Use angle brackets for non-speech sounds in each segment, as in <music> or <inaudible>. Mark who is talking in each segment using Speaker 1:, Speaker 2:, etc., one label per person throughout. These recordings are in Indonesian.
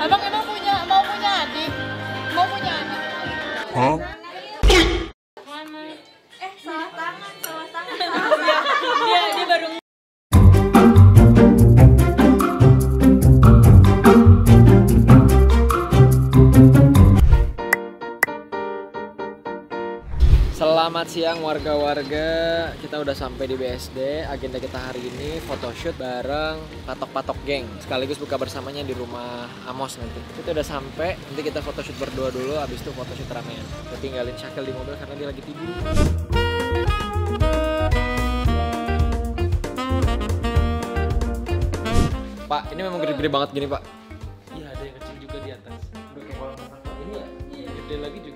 Speaker 1: Abang emang punya mau punya adik? Mau punya adik?
Speaker 2: Hah? Warga-warga, kita udah sampai di BSD. Agenda kita hari ini photoshoot bareng patok-patok geng. Sekaligus buka bersamanya di rumah Amos nanti. Kita udah sampai, nanti kita photoshoot berdua dulu, habis itu photoshoot ramean. Kita tinggalin Syakil di mobil karena dia lagi tidur. Pak, ini memang gede-gede banget gini pak.
Speaker 3: Iya ada yang kecil juga di atas.
Speaker 2: Udah kayak kolam renang. Ini ya?
Speaker 3: Gede lagi juga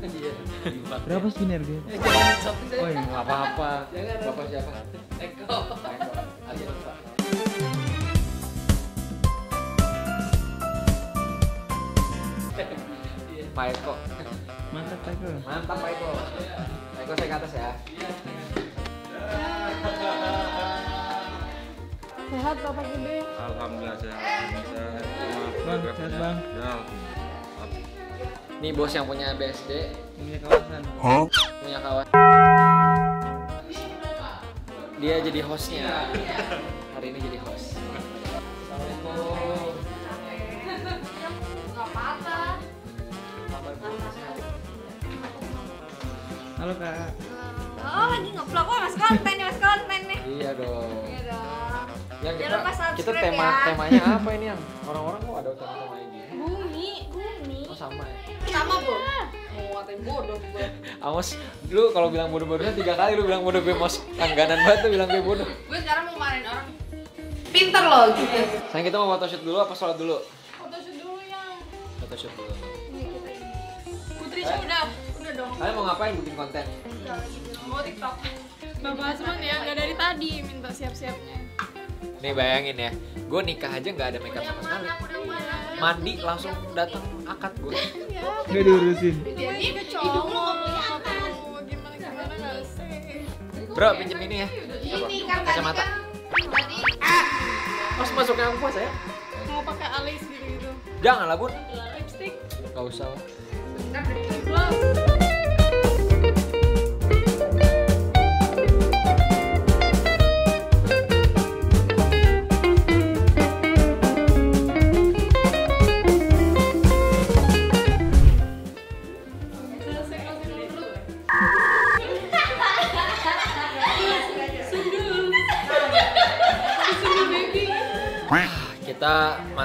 Speaker 4: Berapa sih harganya?
Speaker 2: Eh.
Speaker 4: Oh, iya.
Speaker 2: Nggak apa-apa. Bapak siapa? Eko. Eko. Alias Pak. Eko.
Speaker 4: Mantap Pak Eko.
Speaker 2: Mantap Pak Eko. Pak Eko saya ke atas ya.
Speaker 1: sehat Bapak Gede.
Speaker 5: Alhamdulillah sehat bisa
Speaker 4: Bang, sehat bang.
Speaker 5: Ya,
Speaker 2: Nih bos yang punya BSD,
Speaker 4: Punya kawasan.
Speaker 2: punya kawan. Dia jadi hostnya. Hari ini jadi host. Assalamualaikum.
Speaker 4: Halo kak.
Speaker 6: Oh, lagi nge-vlog. Wah, mas konten nih, mas konten nih.
Speaker 2: Iya dong.
Speaker 6: Iya dong.
Speaker 2: Yang
Speaker 6: Jangan
Speaker 2: kita,
Speaker 6: lupa
Speaker 2: kita
Speaker 6: subscribe
Speaker 2: tema
Speaker 6: ya.
Speaker 2: temanya apa ini yang orang-orang kok ada tema-temanya sama ya.
Speaker 6: Sama, Bu. Mau ngatain bodoh gue. <laughs>
Speaker 2: Amos, lu kalau bilang bodoh-bodohnya tiga kali lu bilang bodoh gue mos langganan banget tuh bilang gue bodoh.
Speaker 6: Gue sekarang mau marahin orang. Pinter loh gitu.
Speaker 2: Sayang kita mau photoshoot dulu apa sholat dulu?
Speaker 1: Photoshoot dulu yang
Speaker 2: Photoshoot dulu.
Speaker 1: Putri sudah.
Speaker 6: Udah dong.
Speaker 2: Kalian mau ngapain bikin konten?
Speaker 6: Mau TikTok.
Speaker 1: Bapak Asman ya nggak dari tadi minta siap-siapnya.
Speaker 2: Nih bayangin ya, gue nikah aja nggak ada makeup sama sekali. Mandi langsung datang akad gue.
Speaker 4: Diurusin.
Speaker 1: Jadi cowok. Gimana gimana nggak sih?
Speaker 2: Bro pinjem ini ya.
Speaker 6: Ini tadi
Speaker 2: Kacamata.
Speaker 6: tadi
Speaker 2: Mas masuknya aku puas ya?
Speaker 1: Mau pakai alis gitu-gitu.
Speaker 2: Jangan lah bun.
Speaker 1: Lipstick.
Speaker 2: Gak usah lah.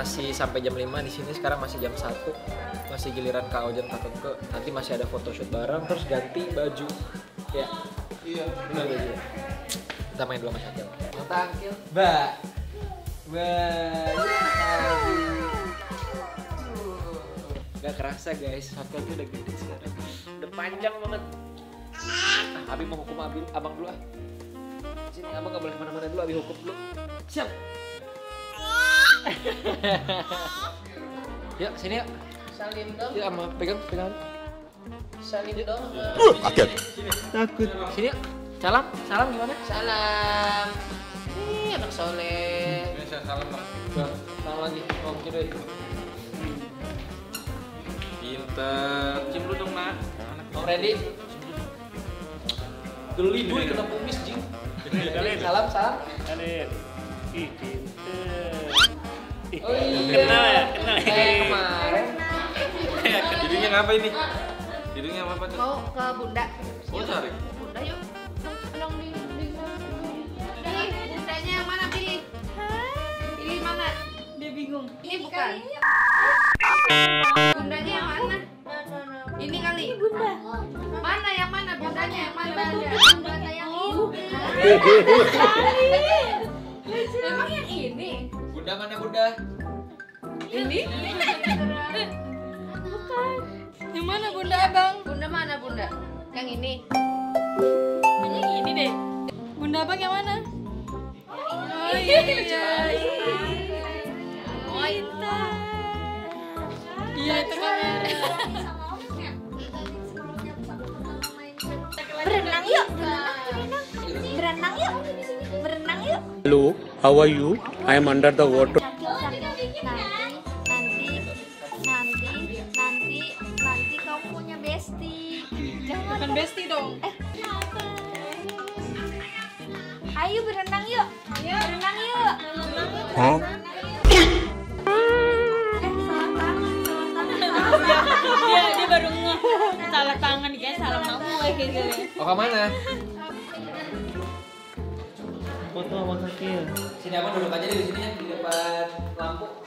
Speaker 2: Masih sampai jam 5 di sini sekarang masih jam 1 masih giliran Kak Ojan Kak Keke nanti masih ada photoshoot bareng terus ganti baju. Ya. Iya. Benar baju. Kita main dulu sama Syakil mau tangkil. Mbak mbak Gak kerasa guys, Syakil tuh udah gede sekarang. Udah panjang banget. Ah, Abi mau hukum Abi, abang dulu ah. Sini abang gak boleh ke mana-mana dulu, Abi hukum dulu. Siap <laughs> Yuk sini yuk
Speaker 6: salim dong.
Speaker 2: Yuk sama pegang pegang
Speaker 6: Salim dong.
Speaker 4: Takut.
Speaker 2: Sini yuk Salam, salam gimana?
Speaker 6: Salam. Ih, anak soleh.
Speaker 5: Bisa salam Bang.
Speaker 2: Bang, salam lagi, oh kira
Speaker 5: Pinter. Cium lu dong, Nak.
Speaker 2: Om Randy Geli dulu kena kumis jing Salam, salam
Speaker 3: Kalian. Ih, pinter.
Speaker 2: Oh iya
Speaker 3: Kenal ya? Kenal ya?
Speaker 2: Kayak kemarin <laughs>
Speaker 5: Hidungnya ngapa ini? Hidungnya apa tuh?
Speaker 6: Mau ke Bunda.
Speaker 5: Oh, cari.
Speaker 6: Bunda yuk. Tolong di di Pilih bundanya yang mana pilih? Pilih mana?
Speaker 1: Dia bingung.
Speaker 6: Ini bukan. Bundanya yang mana? Ini kali. Bunda. Mana yang mana? Bundanya yang mana? Bunda yang ini. Emang yang ini?
Speaker 2: Bunda mana bunda?
Speaker 6: Ini?
Speaker 1: Yang mana bunda abang?
Speaker 6: Bunda mana bunda? Yang ini.
Speaker 1: Yang ini deh. Bunda abang yang mana? Oh iya iya.
Speaker 6: Oh itu.
Speaker 1: Iya itu kamera.
Speaker 6: Berenang yuk. Berenang. Berenang yuk. Berenang
Speaker 7: Hello, how are you? I am under the water.
Speaker 6: nanti nanti nanti nanti nanti kamu punya bestie jangan
Speaker 1: Bukan bestie dong.
Speaker 6: eh ayo berenang yuk berenang yuk
Speaker 4: Hah?
Speaker 6: eh salah tangan salah tangan
Speaker 1: dia dia baru ngeh salah tangan kayak salah kamu kayak gitu
Speaker 2: Oh ke mana?
Speaker 4: Foto sama Sakil.
Speaker 2: Sini abang duduk aja di sini ya di depan lampu.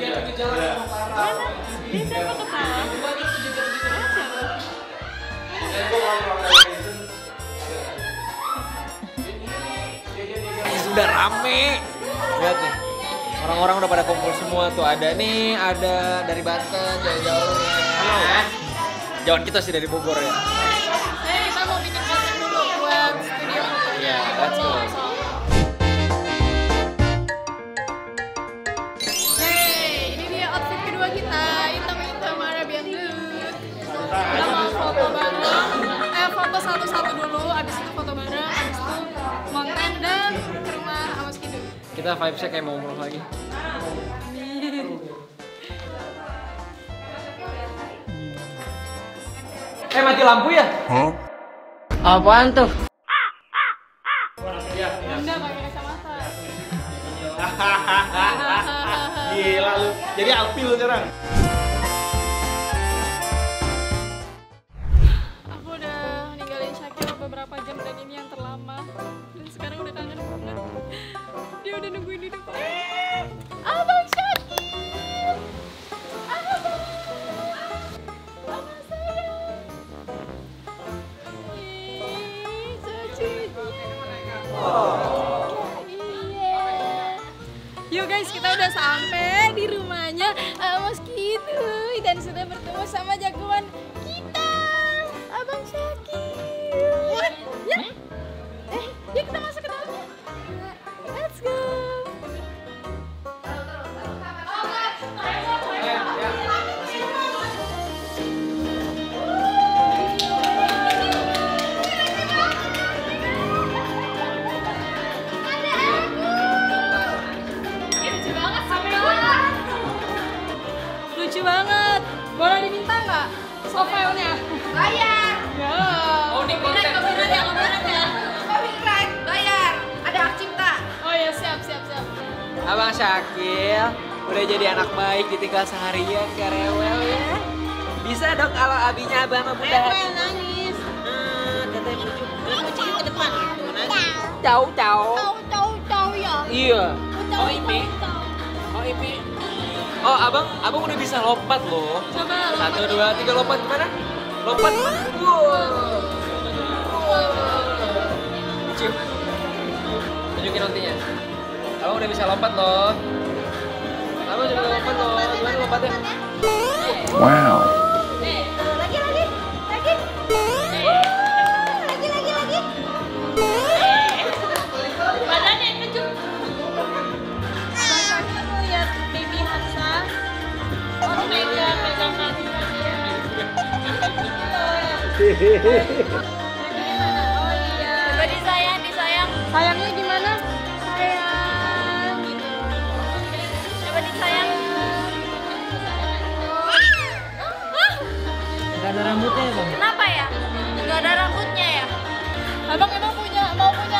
Speaker 2: Iya, jalan aja loh.
Speaker 5: Gua
Speaker 2: rame. Lihat nih. Orang-orang udah pada kumpul semua tuh. Ada nih, ada dari Banten, jauh-jauh ya. Jauhan kita sih dari Bogor ya.
Speaker 1: Kita
Speaker 2: vibes-nya kayak mau umroh lagi. Eh mati lampu ya?
Speaker 4: Hah?
Speaker 2: Apaan tuh? <laughs>
Speaker 5: Gila lu. Jadi Alpi lu sekarang.
Speaker 6: Bayar
Speaker 1: Ya.
Speaker 2: Oh, ini konten.
Speaker 1: Copyright ya, copyright ya.
Speaker 6: copyright bayar ada hak cipta
Speaker 1: Oh ya, siap, siap, siap.
Speaker 2: Abang Syakil udah jadi anak baik ditinggal seharian gak rewel ya. Bisa dong kalau abinya abang sama bunda hati.
Speaker 1: nangis.
Speaker 2: Hmm, katanya lucu.
Speaker 1: Kucing ke depan.
Speaker 2: Jauh jauh.
Speaker 6: tahu tahu tahu ya
Speaker 2: Iya.
Speaker 6: tahu
Speaker 2: Oh ini.
Speaker 6: tahu
Speaker 2: Oh ini. Oh abang, abang udah bisa lompat loh.
Speaker 1: Coba
Speaker 2: Satu dua tiga lompat gimana? Lompat. Wow. Cium. Tunjukin nantinya. Abang udah bisa lompat loh. Abang juga lompat loh. Gimana lompatnya?
Speaker 4: Wow.
Speaker 1: Oh iya.
Speaker 6: coba disayang disayang
Speaker 1: Sayangnya gimana? Sayang gitu.
Speaker 6: coba disayang
Speaker 4: Gak ada rambutnya ya bang?
Speaker 6: kenapa ya nggak ada rambutnya ya
Speaker 1: Abang emang punya mau punya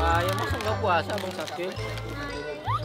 Speaker 4: Kayak
Speaker 2: masa nggak puasa Abang Sakti?
Speaker 6: Bang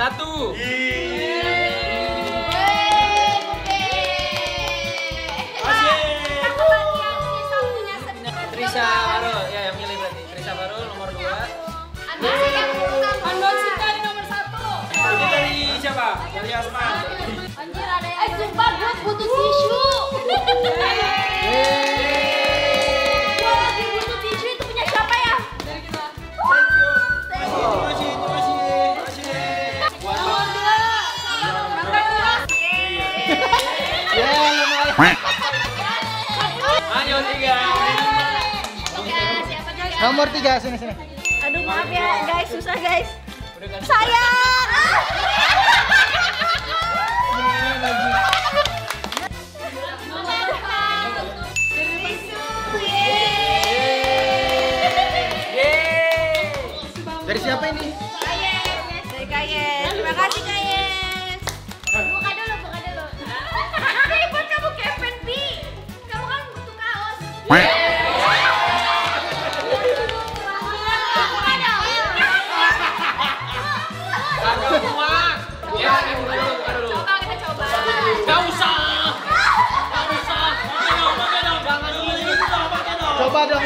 Speaker 2: 1. Trisa Barul. Ya, yang milih berarti. Trisa Barul nomor 2.
Speaker 6: Andon Sita di nomor satu.
Speaker 2: Ini dari siapa? Dari Asman.
Speaker 6: Anjir ada yang. Eh, sumpah gue butuh tisu. Nomor
Speaker 2: tiga
Speaker 5: sini sini.
Speaker 6: Aduh maaf ya guys, susah guys. Sayang.
Speaker 5: Dari siapa ini?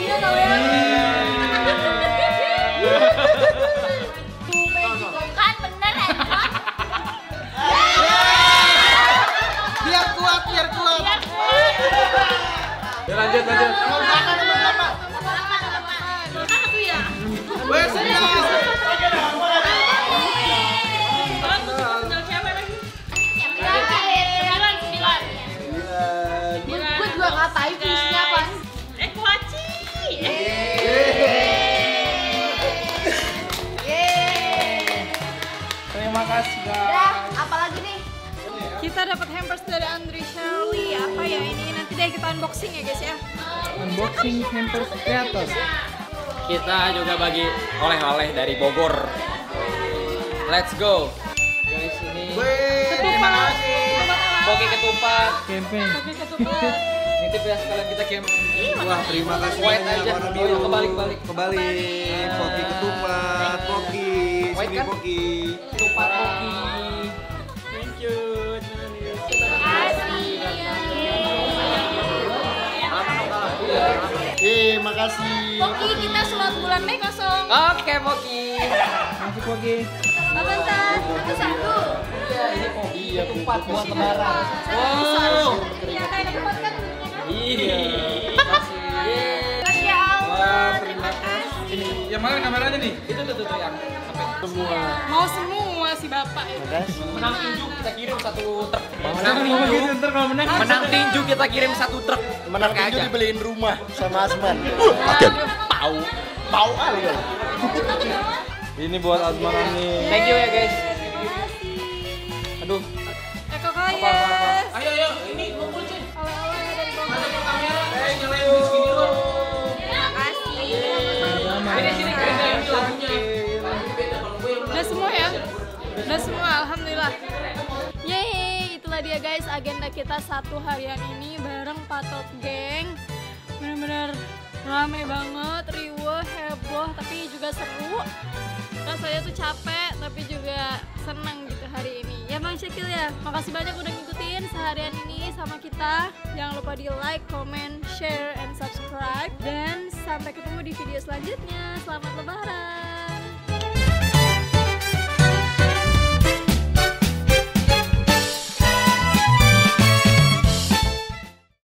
Speaker 6: ini. Iya tau ya.
Speaker 1: Kita dapat hampers dari Andri Shirley. Apa ya ini? Nanti deh kita unboxing ya guys ya.
Speaker 5: Unboxing hampers kreator.
Speaker 2: Kita juga bagi oleh-oleh dari Bogor. Let's go. Guys, ini terima kasih. Boki ketupat.
Speaker 5: Campaign.
Speaker 2: Nitip ya sekalian kita camp.
Speaker 8: Wah, terima kasih
Speaker 2: White aja.
Speaker 8: warna
Speaker 2: Oh,
Speaker 8: biru.
Speaker 2: kebalik-balik.
Speaker 8: Kebalik. Poki ketupat, Poki.
Speaker 2: White kan?
Speaker 8: Poki.
Speaker 2: Ketupat Boki.
Speaker 5: Makasih.
Speaker 1: Poki kita slot bulan Mei kosong.
Speaker 2: Oke, Poki.
Speaker 4: Masuk lagi.
Speaker 1: Apa ntar? Satu satu.
Speaker 2: Ini Poki ya tempat buat lebaran.
Speaker 1: Wow. Iya kayak tempat kan.
Speaker 2: Iya.
Speaker 1: Makasih ya Allah.
Speaker 5: terima kasih. Ini yang mana kameranya nih?
Speaker 2: Itu tuh tuh yang semua.
Speaker 1: Mau semua si bapak itu.
Speaker 2: Menang tinju kita kirim satu truk. Menang tinju.
Speaker 4: Kalau menang.
Speaker 2: Menang tinju kita kirim satu truk.
Speaker 8: Menang
Speaker 2: Truk
Speaker 8: tinju
Speaker 2: aja.
Speaker 8: dibeliin rumah sama Asman.
Speaker 2: Pau.
Speaker 8: Mau kali kan?
Speaker 5: Ini buat Azmaran nih.
Speaker 2: Thank you ya guys.
Speaker 1: Terima kasih.
Speaker 2: Aduh.
Speaker 1: Eko kaya.
Speaker 5: Ayo ayo, ini kumpul cuy.
Speaker 1: Oleh-oleh dari bawah.
Speaker 5: Kamera, eh nyalain di sini dulu.
Speaker 2: Lagunya.
Speaker 1: Udah semua ya? Udah semua, alhamdulillah. Dia guys agenda kita satu harian ini bareng Patot Geng. Bener-bener rame banget, riuh, heboh, tapi juga seru. Rasanya tuh capek, tapi juga seneng gitu hari ini. Ya Bang Syakil ya, makasih banyak udah ngikutin seharian ini sama kita. Jangan lupa di like, comment, share, and subscribe. Dan sampai ketemu di video selanjutnya. Selamat lebaran.